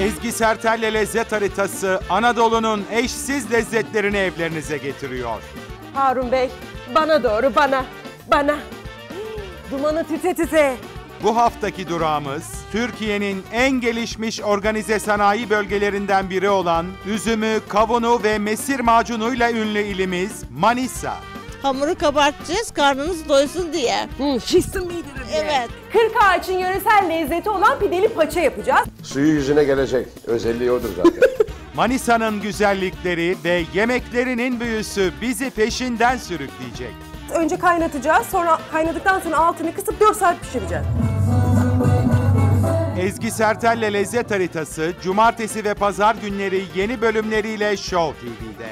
Ezgi Sertel'le lezzet haritası Anadolu'nun eşsiz lezzetlerini evlerinize getiriyor. Harun Bey, bana doğru bana, bana. Dumanı tüte tüte. Bu haftaki durağımız Türkiye'nin en gelişmiş organize sanayi bölgelerinden biri olan üzümü, kavunu ve mesir macunuyla ünlü ilimiz Manisa. Hamuru kabartacağız karnınız doysun diye. Hı, şişsin miydiniz diye. Evet. Kırk ağaçın yöresel lezzeti olan pideli paça yapacağız. Suyu yüzüne gelecek. Özelliği odur zaten. Manisa'nın güzellikleri ve yemeklerinin büyüsü bizi peşinden sürükleyecek. Önce kaynatacağız, sonra kaynadıktan sonra altını kısıp 4 saat pişireceğiz. Ezgi Sertel'le lezzet haritası cumartesi ve pazar günleri yeni bölümleriyle Show TV'de.